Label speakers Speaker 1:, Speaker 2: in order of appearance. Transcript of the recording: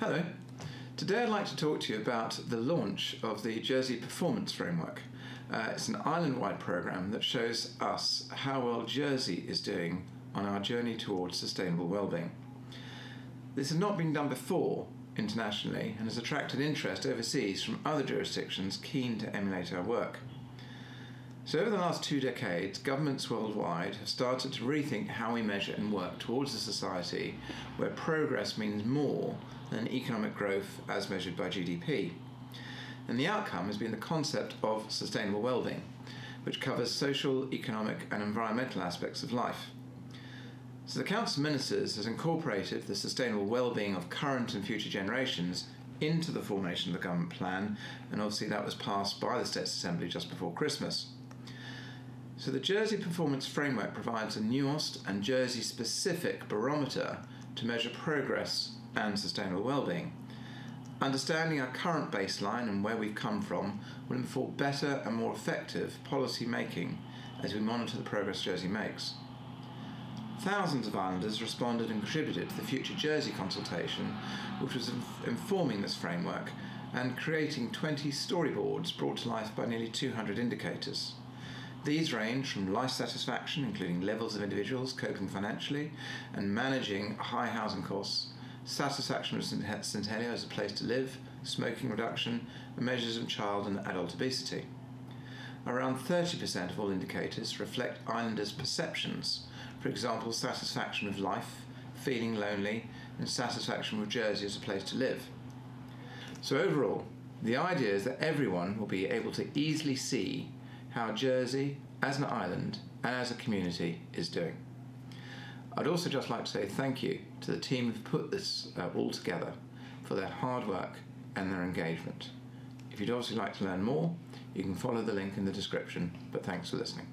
Speaker 1: Hello. Today I'd like to talk to you about the launch of the Jersey Performance Framework. Uh, it's an island wide program that shows us how well Jersey is doing on our journey towards sustainable well-being. This has not been done before internationally and has attracted interest overseas from other jurisdictions keen to emulate our work. So, over the last two decades, governments worldwide have started to rethink how we measure and work towards a society where progress means more than economic growth as measured by GDP. And the outcome has been the concept of sustainable well-being, which covers social, economic, and environmental aspects of life. So, the Council of Ministers has incorporated the sustainable well-being of current and future generations into the formation of the government plan, and obviously that was passed by the States Assembly just before Christmas. So the Jersey Performance Framework provides a nuanced and Jersey specific barometer to measure progress and sustainable well-being. Understanding our current baseline and where we've come from will inform better and more effective policy making as we monitor the progress Jersey makes. Thousands of islanders responded and contributed to the Future Jersey consultation, which was informing this framework and creating 20 storyboards brought to life by nearly 200 indicators. These range from life satisfaction, including levels of individuals coping financially and managing high housing costs, satisfaction with Helier as a place to live, smoking reduction, and measures of child and adult obesity. Around 30% of all indicators reflect islanders' perceptions, for example, satisfaction with life, feeling lonely, and satisfaction with Jersey as a place to live. So, overall, the idea is that everyone will be able to easily see how Jersey, as an island and as a community, is doing. I'd also just like to say thank you to the team who've put this uh, all together for their hard work and their engagement. If you'd also like to learn more, you can follow the link in the description, but thanks for listening.